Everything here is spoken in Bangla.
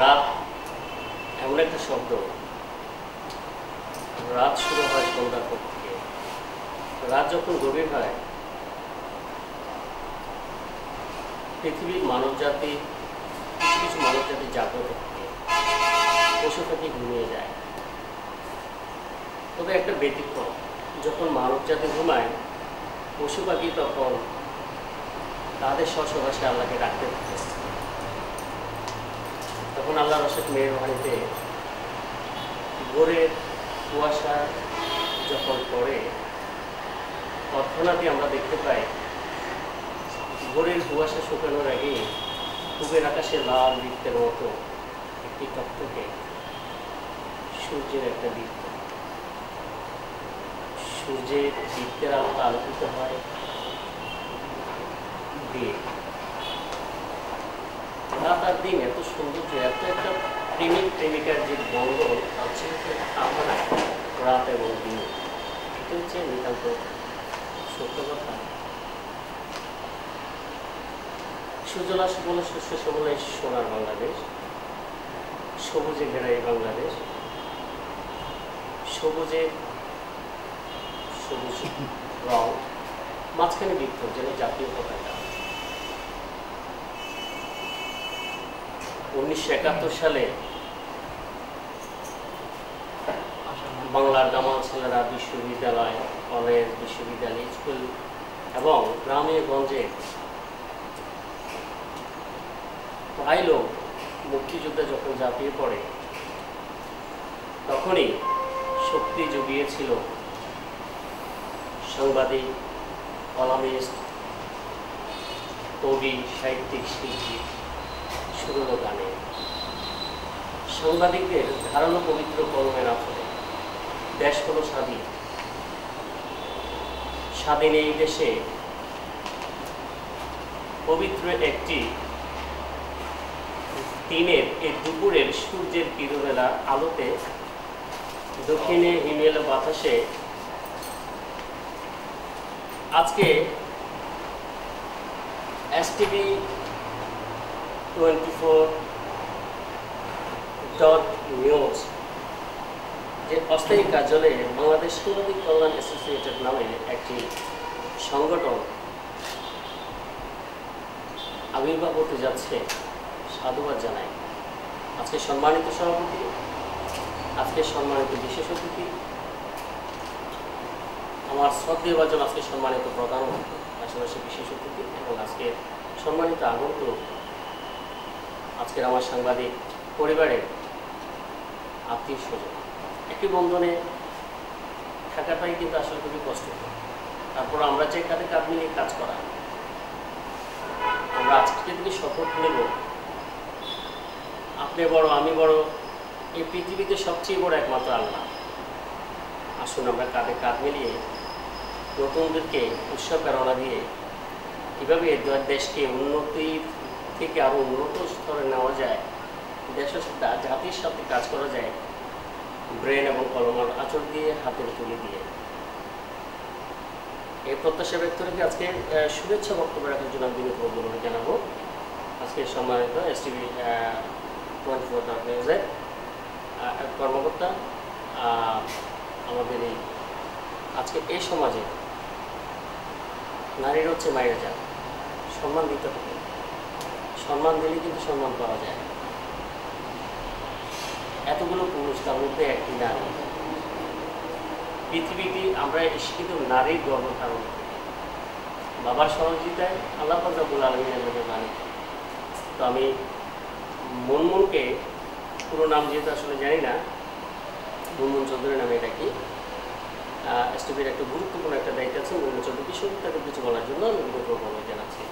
রাত, এমন একটা শব্দ। রাত শুরু হয় সন্ধ্যার পর থেকে। রাত যখন গভীর হয়, পৃথিবীর মানব জাতি কিছু কিছু মানব জাতি জাগ্রত থাকে, পশু পাখি ঘুমিয়ে যায়। তবে একটা ব্যতিক্রম, যখন মানব জাতি ঘুমায়, পশু পাখি তখন তাদের স্বসবাসে আল্লাহকে রাখতে থাকে। তখন আল্লাহ রসেক মেয়ের বাড়িতে ভোরের কুয়াশা যখন পড়ে, তৎক্ষণাৎই আমরা দেখতে পাই ভোরের কুয়াশা শুকানোর আগে পূবের আকাশে লাল বৃত্তের মতো একটি টকটকে সূর্যের একটা বৃত্ত। সূর্যের বৃত্তের আলোতে আলোকিত হয় দিয়ে। আর দিন এত সৌন্দর্য এত একটা প্রেমিক, প্রেমিকার যে বন্ধন আছে রাত এবং দিন এটা হচ্ছে। নিতান্ত সত্য কথা। সুজলা সুবল শস্য সবলে সোনার বাংলাদেশ, সবুজে ঘেরা এই বাংলাদেশ। সবুজে সবুজ রং, মাঝখানে বৃত্ত যেন জাতীয় পতাকা। উনিশশো একাত্তর সালে বাংলার দামাল ছেলেরা বিশ্ববিদ্যালয়, কলেজ, বিশ্ববিদ্যালয়, স্কুল এবং গ্রামে গঞ্জে প্রায় লোক মুক্তিযুদ্ধে যখন ঝাঁপিয়ে পড়ে, তখনই শক্তি জুগিয়েছিল সাংবাদিক, কলামিস্ট, কবি, সাহিত্যিক, শিল্পী। সুরলো গানে। সাংবাদিকদের ধারালো পবিত্র কলমের আফলে দেশ হলো স্বাধীন। স্বাধীন এই দেশে পবিত্র একটি দিনের এই দুপুরের সূর্যের কিরণেরা আলোতে দক্ষিণে হিমেল বাতাসে আজকে টোয়েন্টি ফোর ডট নিউজ যে অস্থায়ী কার্যালয়ে বাংলাদেশ সাংবাদিক কল্যাণ অ্যাসোসিয়েটেড নামে একটি সংগঠন আবির্ভাব হতে যাচ্ছে, সাধুবাদ জানাই। আজকে সম্মানিত সভাপতি, আজকে সম্মানিত বিশেষ অতিথি, আমার শ্রদ্ধেয় বাজন আজকে সম্মানিত প্রধানমন্ত্রী পাশাপাশি বিশেষ অতিথি, এবং আজকে সম্মানিত আগন্তুক আজকের আমার সাংবাদিক পরিবারের আত্মীয় স্বজন। একই বন্ধনে থাকাটাই কিন্তু আসলে খুবই কষ্টকর। তারপর আমরা চাই কাঁধে কাঁধ মিলিয়ে কাজ করা, আমরা আজকে থেকে শপথ নেব, আপনি বড়, আমি বড়, এই পৃথিবীতে সবচেয়ে বড় একমাত্র আল্লাহ। আসুন আমরা কাঁধে কাঁধ মিলিয়ে নতুনদেরকে উৎসব প্রেরণা দিয়ে কীভাবে দেশকে উন্নতি থেকে আরও উন্নত স্তরে নেওয়া যায়? দেশের জাতির সাথে কাজ করা যায়? ব্রেন এবং কলমার আচর দিয়ে হাতের তুলে দিয়ে। এই প্রত্যাশা ব্যক্ত রেখে আজকে শুভেচ্ছা বক্তব্য রাখার জন্য আমি বিনীত অনুরোধ জানাব। আজকে সম্মানিত S TV twenty four dot নিউজের কর্মকর্তা আমাদের এই আজকে এই সমাজে নারীর হচ্ছে মায়ের যান সম্মান দিতে হবে। সম্মান দিলে কিন্তু সম্মান পাওয়া যায়। এতগুলো পুরুষ তার মধ্যে একটি নারী। পৃথিবীতে আমরা শিক্ষিত নারীর গর্ব ধারণ করি। বাবার সহযোগিতায় আল্লাহ ফাজাবুল আলমিনের বাণী তো আমি মনমুনকে পুরো নাম যেহেতু আসলে জানি না, মুনমুন চৌধুরী নামে ডাকি এসটিভির একটা গুরুত্বপূর্ণ একটা দায়িত্ব আছে, মুনমুন চৌধুরী বিষয়ে তাকে কিছু বলার জন্য আমি অনুরোধ জানাচ্ছি।